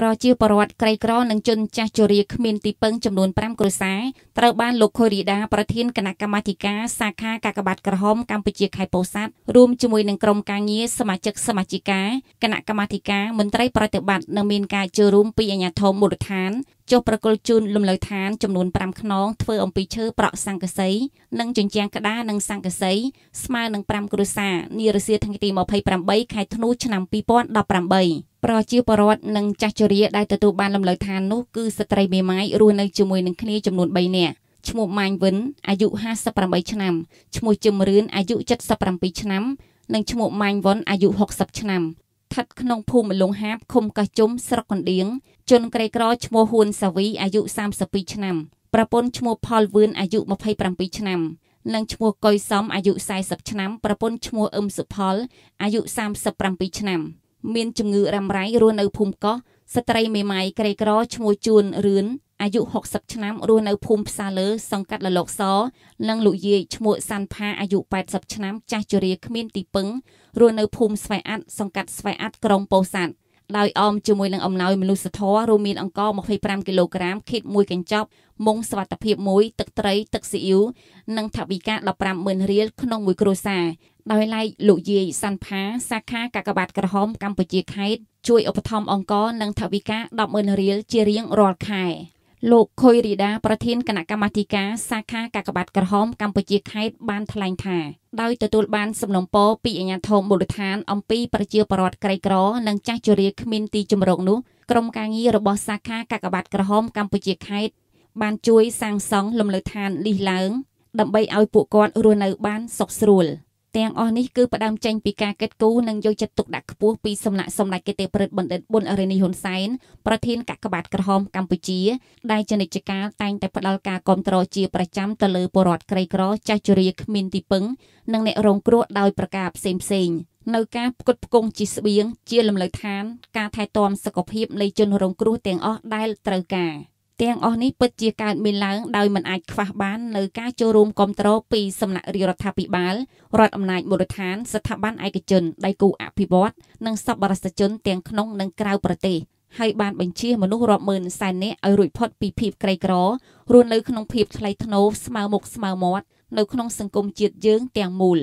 ប្រជាពលរដ្ឋក្រីក្រនិងជនចាស់ជរាគ្មានទីពឹងចំនួន5គ្រួសារត្រូវបានលោកខូរីដាប្រធានគណៈកម្មាធិការសាខាកាកបាទក្រហមកម្ពុជាខេត្តពោធិ៍សាត់រួមជាមួយនឹងក្រុមការងារសមាជិកសមាជិកាគណៈកម្មាធិការមន្ត្រីប្រតិបត្តិនិងមានការចូលរួមពីអាជ្ញាធរមូលដ្ឋាន ចុះប្រគល់ជូនលំនៅឋានចំនួន5ខ្នងធ្វើអំពីឈើប្រក់សង្កសីនិងជញ្ជាំងក្តារនិងសង្កសីស្មើនឹង5គ្រួសារនារសៀលថ្ងៃទី28ខែធ្នូឆ្នាំ2018ប្រជាពលរដ្ឋនិងចាស់ជរាដែលទទួលបានលំនៅឋាននោះគឺស្ត្រីមេម៉ាយរស់នៅជាមួយនឹងគ្នាចំនួន3នាក់ឈ្មោះម៉ាញ់វិនអាយុ58ឆ្នាំឈ្មោះជឹមរឿនអាយុ77ឆ្នាំនិងឈ្មោះម៉ាញ់វ៉ុនអាយុ60ឆ្នាំ ស្ថិតក្នុងភូមិលងហាបឃុំកោះជុំស្រុកកណ្ដៀងជនក្រីក្រឈ្មោះហ៊ួនសាវីអាយុ32ឆ្នាំប្រពន្ធឈ្មោះផលវឿនអាយុ27ឆ្នាំនិងឈ្មោះកុយសំអាយុ40ឆ្នាំប្រពន្ធឈ្មោះអឹមសុផលអាយុ37ឆ្នាំ មានជំងឺរ៉ាំរ៉ៃរស់នៅភូមិកោះស្ត្រីមេម៉ាយក្រីក្រឈ្មោះជួនរឿន អាយុ60ឆ្នាំរស់នៅភូមិផ្សារលើសង្កាត់លលោកសនិងលោកយាយឈ្មោះសាន់ផាអាយុ80ឆ្នាំចាស់ជរាគ្មានទីពឹងរស់នៅភូមិស្វ័យអាត់សង្កាត់ស្វ័យអាត់ក្រុងពោធិ៍សាត់ដោយអមជាមួយនឹងអំណោយមនុស្សធម៌រួមមានអង្ករ25គីឡូក្រាម ខិតមួយកញ្ចប់មុងសវត្ថភាពមួយទឹកត្រីទឹកស៊ីអ៊ីវនិងថវិកា150,000រៀលក្នុងមួយគ្រួសារដោយឡែកលោកយាយសាន់ផាសាខាកាកបាទក្រហមកម្ពុជាខេត្តជួយឧបត្ថម្ភអង្គរនិងថវិកា100,000រៀលជារៀងរាល់ខែ លោកខុយរីដាប្រធានគណៈកម្មាធិការសាខាកាកបាទក្រហមកម្ពុជាខេត្តបានថ្លែងថាដោយទទួលបានសំណុំពរពីអាជ្ញាធរមូលដ្ឋានអំពីប្រជាពលរដ្ឋក្រីក្រនិងចាស់ជរាគ្មានទីជម្រកនោះក្រុមការងាររបស់សាខាកាកបាទក្រហមកម្ពុជាខេត្តបានជួយសាងសង់លំនៅឋានលីសឡើងដើម្បីឲ្យពួកគាត់រស់នៅបានសុខស្រួល។ ទាំងអស់នេះគឺផ្ដើមចេញពីការកិត្តគូនិងយកចិត្តទុកដាក់ខ្ពស់ពីសំណាក់សម្ដេចកេតិប្រិទ្ធបណ្ឌិតប៊ុនអរេនីហ៊ុនសែនប្រធានកាកបាទក្រហមកម្ពុជា ដែលជានិច្ចកាលតែងតែផ្ដល់ការគ្រប់គ្រងជាប្រចាំទៅលើពលរដ្ឋក្រីក្រចាស់ជរាគ្មានទីពឹងនិងអ្នករងគ្រោះដោយប្រការផ្សេងផ្សេងនៅការផ្គត់ផ្គង់ជាស្បៀងជាលំនៅឋាន ការថែទាំសុខភាពនៃជនរងគ្រោះទាំងអស់ដែលត្រូវការ។ ទាំងអស់នេះពិតជាកើតមានឡើងដោយមិនអាចខ្វះបាននៅការចូលរួមគ្រប់គ្រងពីសំណាក់រាជរដ្ឋាភិបាលរដ្ឋអំណាចមូលដ្ឋាន ស្ថាប័នឯកជនដៃគូអភិវឌ្ឍនិងសប្បុរសជនទាំងក្នុងនិងក្រៅប្រទេសហើយបានបញ្ជាមនុស្សរាប់ម៉ឺនសែននាក់ឲ្យរួចផុតពីភាពក្រីក្ររស់នៅក្នុងភាពថ្លៃថ្នូរស្មើមុខស្មើមាត់នៅក្នុងសង្គមជាតិយើងទាំងមូល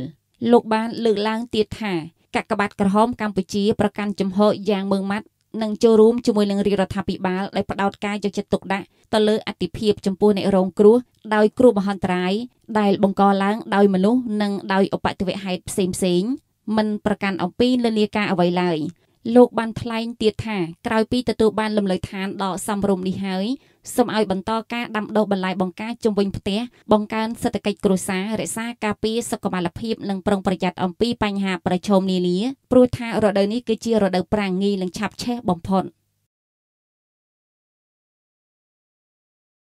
លោកបានលើកឡើងទៀតថាកកបាត់ក្រហមកម្ពុជាប្រកាន់ជំហរយ៉ាងម៉ឺងម៉ាត់ និងចូលរួមជាមួយនឹងរាជរដ្ឋាភិបាលដែលផ្ដោតការយកចិត្តទុកដាក់ទៅលើអតិភិបចំពោះអ្នករងគ្រោះដោយគ្រោះមហន្តរាយដែលបង្កឡើងដោយមនុស្សនិងដោយឧបទ្ទវហេតុផ្សេងផ្សេងមិនប្រកាន់អំពីលនីការអ្វីឡើយ លោកបានថ្លែងទៀតថាក្រោយពីទទួលបានលំនៅឋានដ៏សមរម្យនេះហើយសូមឲ្យបន្តការដាំដុះបន្លែបង្ការជំវិញផ្ទះបង្កើនសេដ្ឋកិច្ចគ្រួសាររក្សាការពារសុខុមាលភាពនិងប្រុងប្រយ័ត្នអំពីបញ្ហាប្រឈមនានាព្រោះថារដូវនេះគឺជារដូវប្រាំងងាយនឹងឆាប់ឆេះបំផុត។